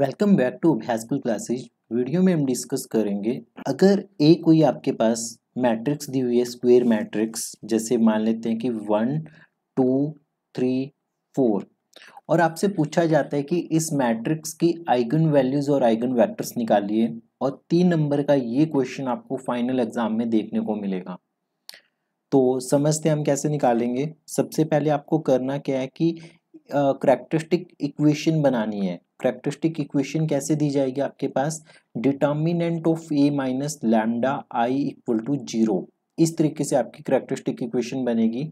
Welcome back to Abhyaskul classes video में हम discuss करेंगे, अगर ए कोई आपके पास मैट्रिक्स दी हुई है स्क्वायर मैट्रिक्स जैसे मान लेते हैं कि वन टू थ्री फोर और आपसे पूछा जाता है कि इस मैट्रिक्स की आइगन वैल्यूज़ और आइगन वैक्टर्स निकालिए, और तीन नंबर का ये क्वेश्चन आपको फाइनल एग्ज़ाम में देखने को मिलेगा। तो समझते हम कैसे निकालेंगे। सबसे पहले आपको करना क्या है कि करेक्टरिस्टिक इक्वेशन बनानी है। करेक्टरिस्टिक इक्वेशन कैसे दी जाएगी आपके पास? Determinant of A minus lambda I equal to zero इस तरीके से आपकी करेक्टरिस्टिक इक्वेशन बनेगी।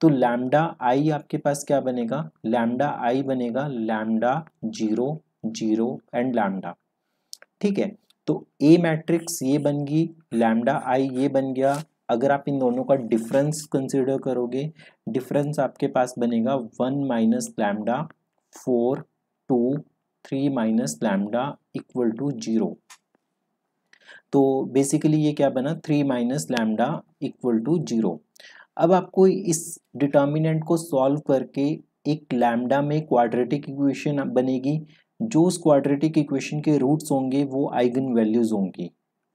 तो लैमडा आई आपके पास क्या बनेगा? लैमडा आई बनेगा lambda zero zero and lambda ठीक है? तो ए मैट्रिक्स ये बन गई लैमडा आई ये बन गया। अगर आप इन दोनों का डिफरेंस कंसिडर करोगे डिफरेंस आपके पास बनेगा one minus lambda four two three minus lambda equal to zero. तो बेसिकली ये क्या बना? Three minus lambda equal to zero. अब आपको इस डिटर्मिनेंट को सॉल्व करके एक लैमडा में क्वाड्रेटिक इक्वेशन बनेगी। जो उस क्वाड्रेटिक इक्वेशन के रूट्स होंगे, वो आइगन वैल्यूज़ होंगी।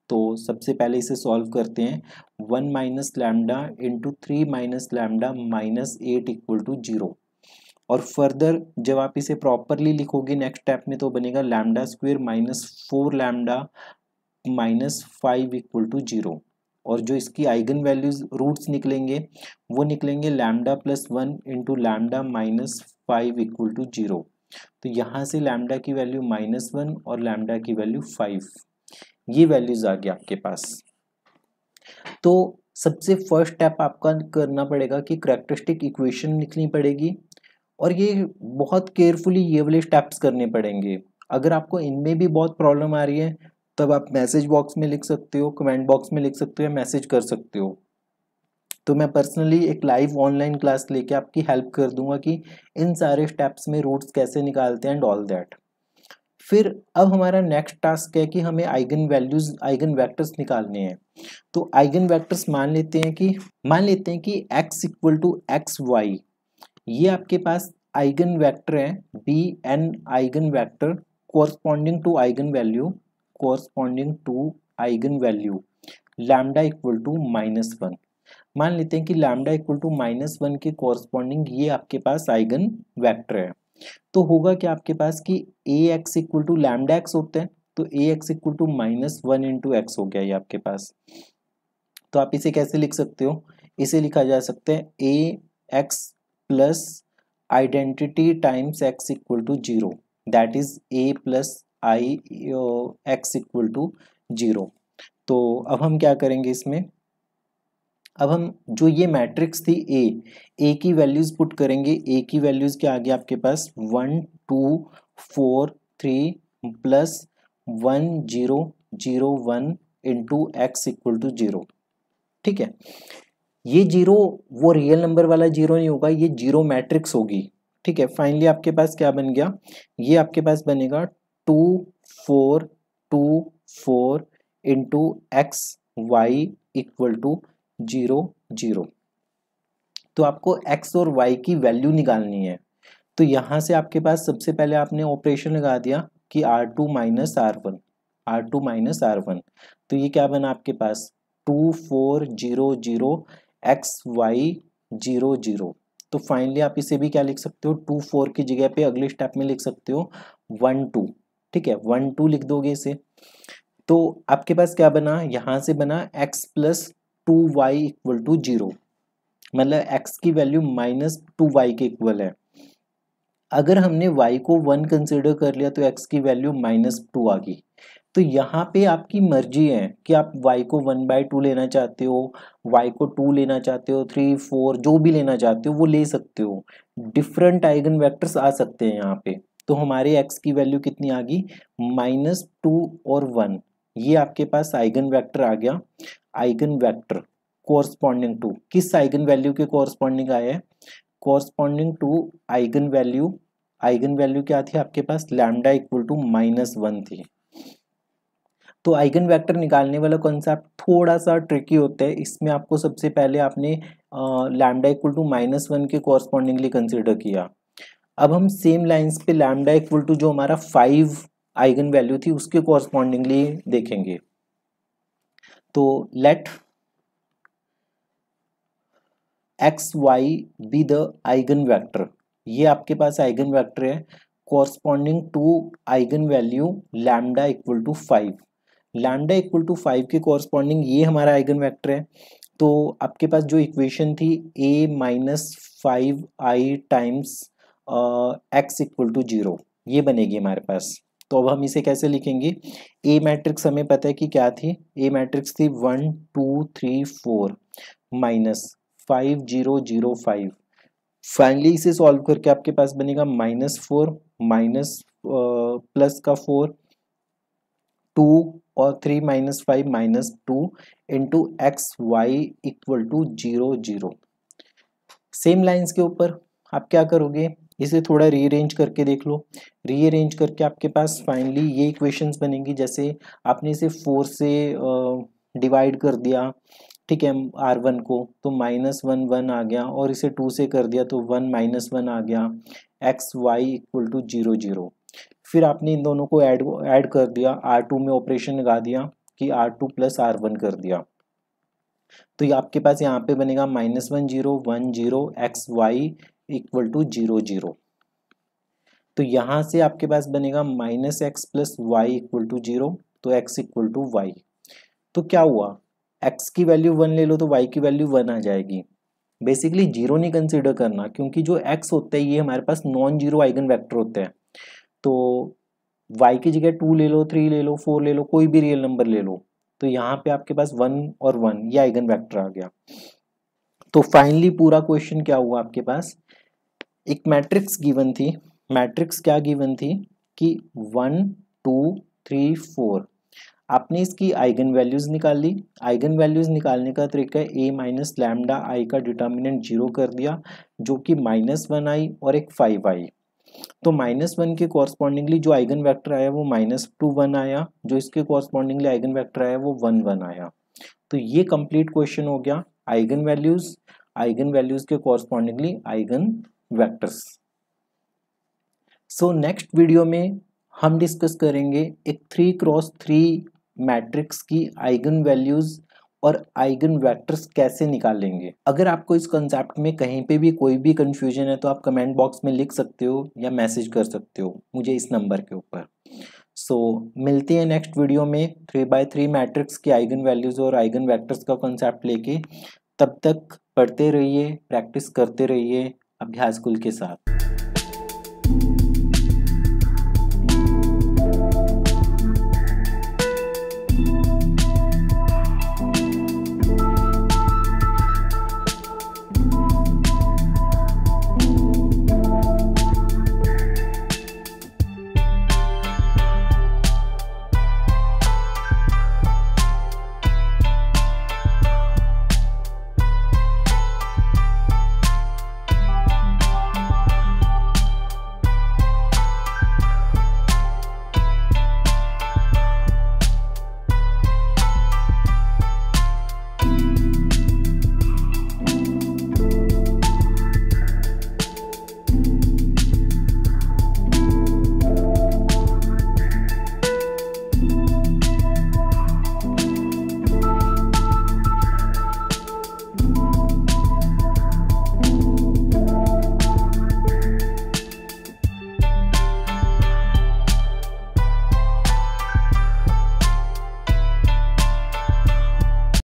तो सबसे पहले इसे सॉल्व करते हैं। One minus lambda into three minus lambda minus eight equal to zero. और फर्दर जब आप इसे प्रॉपरली लिखोगे नेक्स्ट स्टेप में तो बनेगा lambda square minus four lambda minus five equal to zero और जो इसकी आइगन वैल्यूज़ रूट्स निकलेंगे, वो निकलेंगे lambda plus one into lambda minus five equal to zero तो यहाँ से लैमडा की वैल्यू माइनस वन और लैमडा की वैल्यू फाइव ये वैल्यूज़ आ गया आपके पास। तो सबसे फ़र्स्ट स्टेप आपका करना पड़ेगा कि करेक्टरिस्टिक इक्वेशन लिखनी पड़ेगी। और ये बहुत केयरफुली ये वाले स्टेप्स करने पड़ेंगे। अगर आपको इनमें भी बहुत प्रॉब्लम आ रही है, तब आप मैसेज बॉक्स में लिख सकते हो कमेंट बॉक्स में लिख सकते हो या मैसेज कर सकते हो। तो मैं पर्सनली एक लाइव ऑनलाइन क्लास लेके आपकी हेल्प कर दूँगा कि इन सारे स्टेप्स में रूट्स कैसे निकालते हैं एंड ऑल दैट फिर अब हमारा नेक्स्ट टास्क है कि हमें आइगन वैल्यूज़ आइगन वेक्टर्स निकालने हैं। तो आइगन वेक्टर्स मान लेते हैं कि, मान लेते हैं कि x equal to X Y ये आपके पास आइगन वेक्टर है be an eigen vector corresponding to eigen value corresponding to eigen value lambda equal to minus one मान लेते हैं कि lambda equal to minus one के कोरस्पॉन्डिंग ये आपके पास आइगन वैक्टर है। तो होगा क्या आपके पास कि A X equal to lambda X होते हैं? तो A X equal to minus one into X हो गया ये आपके पास। तो आप इसे कैसे लिख सकते हो? इसे लिखा जा सकता है A x plus identity times x equal to zero that is A plus I x equal to zero तो अब हम क्या करेंगे इसमें? अब हम जो ये मैट्रिक्स थी ए ए की वैल्यूज़ पुट करेंगे. ए की वैल्यूज़ क्या आ गया आपके पास? One two four three plus one zero zero one into x equal to zero ठीक है? ये ज़ीरो, वो रियल नंबर वाला ज़ीरो नहीं होगा, ये ज़ीरो मैट्रिक्स होगी। ठीक है फाइनली आपके पास क्या बन गया? ये आपके पास बनेगा two four two four into x y equal to zero zero. तो आपको एक्स और वाई की वैल्यू निकालनी है। तो यहाँ से आपके पास सबसे पहले आपने ऑपरेशन लगा दिया कि R two minus R one R two minus R one तो ये क्या बना आपके पास? Two four zero zero x y zero zero तो फाइनली आप इसे भी क्या लिख सकते हो? टू फोर की जगह पे अगले स्टेप में लिख सकते हो। One two. ठीक है? वन टू लिख दोगे इसे। तो आपके पास क्या बना? यहाँ से बना x plus two y equal to zero मतलब एक्स की वैल्यू माइनस टू वाई के इक्वल है। अगर हमने y को वन कंसिडर कर लिया तो x की वैल्यू माइनस टू आ गई। तो यहाँ पे आपकी मर्ज़ी है कि आप y को वन बाई टू लेना चाहते हो, y को टू लेना चाहते हो थ्री फोर जो भी लेना चाहते हो, वो ले सकते हो। डिफरेंट आइगन वेक्टर्स आ सकते हैं यहाँ पे। तो हमारे x की वैल्यू कितनी आ गई? माइनस टू और वन ये आपके पास आइगन वैक्टर आ गया। आइगन वैक्टर कोरस्पॉन्डिंग टू किस आइगन वैल्यू के कोरस्पॉन्डिंग आया है? Corresponding to eigen value eigen value क्या थी आपके पास? Lambda equal to minus one थी। तो आइगन वेक्टर निकालने वाला कॉन्सेप्ट थोड़ा सा ट्रिकी होता है। इसमें आपको सबसे पहले आपने lambda equal to minus one के कॉरस्पॉन्डिंगली कंसिडर किया। अब हम सेम लाइंस पे लैमडा इक्वल टू जो हमारा फाइव आइगन वैल्यू थी, उसके कॉरस्पॉन्डिंगली देखेंगे। तो let x y be the eigenvector ये आपके पास आइगन वैक्टर है। Corresponding to eigenvalue lambda equal to five lambda equal to five के कॉरस्पॉन्डिंग ये हमारा आइगन वेक्टर है। तो आपके पास जो इक्वेशन थी A minus five I times x equal to zero ये बनेगी हमारे पास। तो अब हम इसे कैसे लिखेंगे? ए मैट्रिक्स हमें पता है कि क्या थी? ए मैट्रिक्स थी one two three four minus five zero zero five finally इसे सॉल्व करके आपके पास बनेगा माइनस फोर माइनस प्लस का फोर टू और three minus five minus two into x y equal to zero zero same lines के ऊपर आप क्या करोगे? इसे थोड़ा रीअरेंज करके देख लो। रीअरेंज करके आपके पास फाइनली ये इक्वेशंस बनेंगी। जैसे आपने इसे फोर से डिवाइड कर दिया, ठीक है आर वन को तो माइनस वन वन आ गया और इसे टू से कर दिया तो वन माइनस वन आ गया। X y equal to zero zero फिर आपने इन दोनों को ऐड ऐड कर दिया आर टू में ऑपरेशन लगा दिया कि R two plus R one कर दिया। तो ये आपके पास यहाँ पे बनेगा minus one zero one zero x y equal to zero zero तो यहाँ से आपके पास बनेगा minus x plus y equal to zero तो एक्स इक्वल टू वाई तो क्या हुआ? एक्स की वैल्यू वन ले लो तो वाई की वैल्यू वन आ जाएगी। बेसिकली ज़ीरो नहीं कंसिडर करना, क्योंकि जो एक्स होता है, ये हमारे पास नॉन ज़ीरो आइगन वैक्टर होते हैं। तो वाई की जगह टू ले लो थ्री ले लो फोर ले लो, कोई भी रियल नंबर ले लो तो यहाँ पे आपके पास वन और वन ये आइगन वेक्टर आ गया। तो फाइनली पूरा क्वेश्चन क्या हुआ आपके पास? एक मैट्रिक्स गिवन थी। मैट्रिक्स क्या गिवन थी? कि वन टू थ्री फोर आपने इसकी आइगन वैल्यूज़ निकाल ली। आइगन वैल्यूज़ निकालने का तरीका ए माइनस लैमडा आई का डिटर्मिनेंट ज़ीरो कर दिया, जो कि माइनस वन आई और एक फाइव आई तो माइनस वन के कॉरस्पॉन्डिंगली जो आइगन वेक्टर आया वो माइनस टू वन आया, जो इसके कॉरस्पॉन्डिंगली आइगन वेक्टर आया वो वन वन आया। तो ये कंप्लीट क्वेश्चन हो गया आइगन वैल्यूज़ आइगन वैल्यूज़ के correspondingly eigenvectors so next video में हम डिस्कस करेंगे एक थ्री क्रॉस थ्री मैट्रिक्स की आइगन वैल्यूज़ और आइगन वैक्टर्स कैसे निकालेंगे अगर आपको इस कंसेप्ट में कहीं पे भी कोई भी कंफ्यूजन है तो आप कमेंट बॉक्स में लिख सकते हो या मैसेज कर सकते हो मुझे इस नंबर के ऊपर। सो so, मिलते हैं नेक्स्ट वीडियो में थ्री बाय थ्री मैट्रिक्स की आइगन वैल्यूज़ और आइगन वैक्टर्स का कॉन्सेप्ट लेके। तब तक पढ़ते रहिए प्रैक्टिस करते रहिए अभ्यास कुल के साथ।